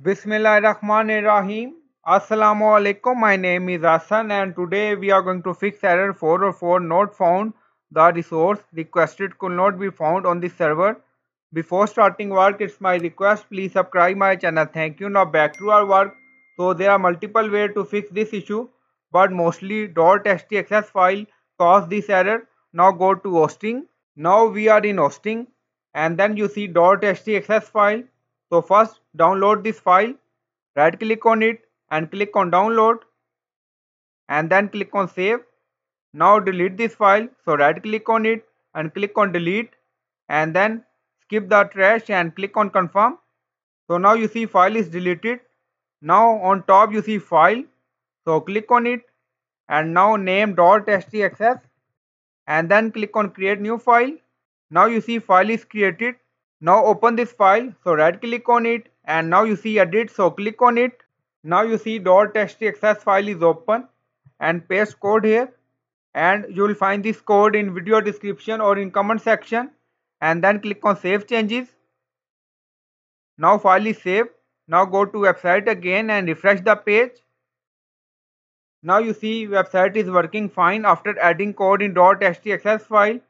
Bismillahirrahmanirrahim. Assalamu alaikum. My name is Hassan and today we are going to fix error 404 not found. The resource requested could not be found on the server. Before starting work, it's my request. Please subscribe my channel. Thank you. Now back to our work. So there are multiple ways to fix this issue, but mostly .htaccess file cause this error. Now go to hosting. Now we are in hosting and then you see .htaccess file so first download this file, right click on it and click on download and then click on save. Now delete this file, so right click on it and click on delete and then skip the trash and click on confirm. So now you see file is deleted. Now on top you see file, so click on it and now name .htaccess and then click on create new file. Now you see file is created now open this file. So right click on it and now you see edit. So click on it. Now you see .htaccess file is open and paste code here and you will find this code in video description or in comment section and then click on save changes. Now file is saved. Now go to website again and refresh the page. Now you see website is working fine after adding code in .htaccess file.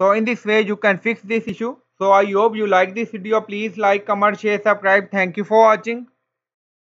So in this way you can fix this issue. So I hope you like this video. Please like, comment, share, subscribe. Thank you for watching.